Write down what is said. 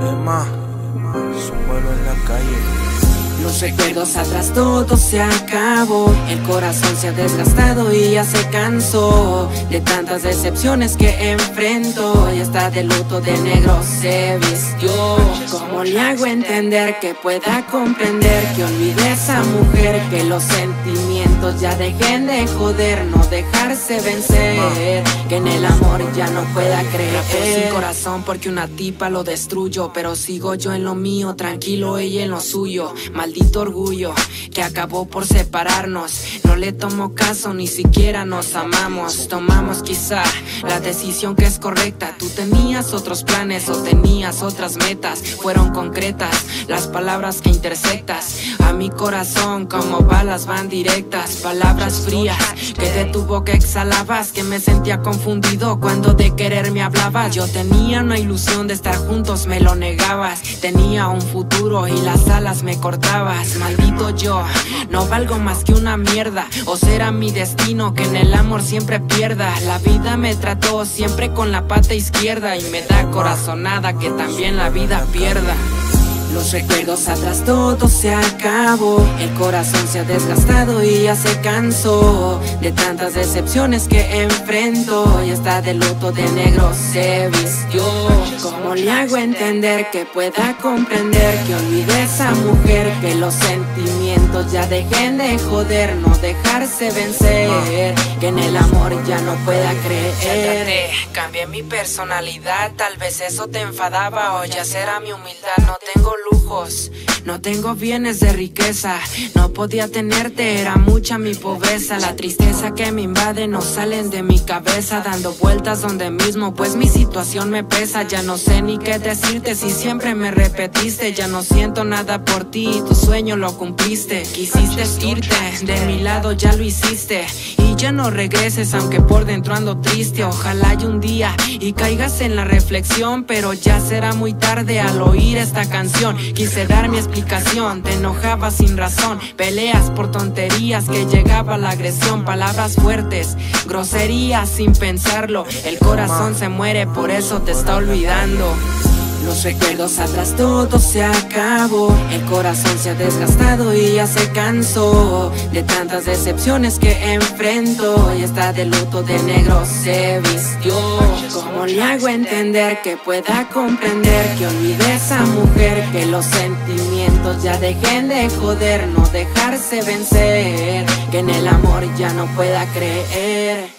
Emma, su vuelo en la calle. Los recuerdos atrás todo se acabó. El corazón se ha desgastado y ya se cansó De tantas decepciones que enfrento Y está de luto de negro se vistió. ¿Cómo le hago entender que pueda comprender Que olvide esa mujer Que los sentimientos ya dejen de joder No dejarse vencer. Que en el amor ya no pueda creer. Sin corazón porque una tipa lo destruyo Pero sigo yo en lo mío, tranquilo ella en lo suyo maldito orgullo que acabó por separarnos. No le tomo caso, ni siquiera nos amamos. Tomamos quizá la decisión que es correcta. Tú tenías otros planes o tenías otras metas. Fueron concretas las palabras que intersectas. A mi corazón como balas van directas. Palabras frías que de tu boca exhalabas. Que me sentía confundido cuando de querer me hablabas. Yo tenía una ilusión de estar juntos, me lo negabas. Tenía un futuro y las alas me cortaban maldito yo. No valgo más que una mierda, o será mi destino que en el amor siempre pierda. La vida me trató siempre con la pata izquierda y me da corazonada que también la vida pierda. Los recuerdos atrás todo se acabó. El corazón se ha desgastado y ya se cansó De tantas decepciones que enfrento Y está de luto de negro se vistió. ¿Cómo le hago entender que pueda comprender Que olvide esa mujer Que los sentimientos ya dejen de joder No dejarse vencer. Que en el amor ya no pueda creer. Cambié mi personalidad Tal vez eso te enfadaba O ya será mi humildad. No tengo lujos, no tengo bienes de riqueza. No podía tenerte, era mucha mi pobreza. La tristeza que me invade no salen de mi cabeza, dando vueltas donde mismo, pues mi situación me pesa. Ya no sé ni qué decirte si siempre me repetiste. Ya no siento nada por ti, tu sueño lo cumpliste. Quisiste irte, de mi lado ya lo hiciste. Y ya no regreses, aunque por dentro ando triste. Ojalá y un día y caigas en la reflexión, pero ya será muy tarde al oír esta canción. Quise dar mi explicación, te enojaba sin razón. Peleas por tonterías que llegaba la agresión. Palabras fuertes, groserías sin pensarlo. El corazón se muere, por eso te está olvidando. Los recuerdos atrás todo se acabó El corazón se ha desgastado y ya se cansó De tantas decepciones que enfrento Y está de luto de negro se vistió ¿Cómo le hago entender que pueda comprender Que olvide esa mujer Que los sentimientos dejen de joder No dejarse vencer. Que en el amor ya no pueda creer